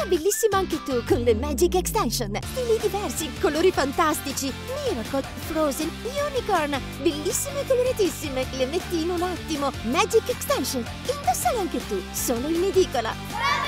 Diventa bellissima anche tu con le Magic Extension. Stili diversi, colori fantastici. Miracle, Frozen, Unicorn. Bellissime e coloratissime. Le metti in un attimo. Magic Extension. Indossale anche tu, solo in edicola.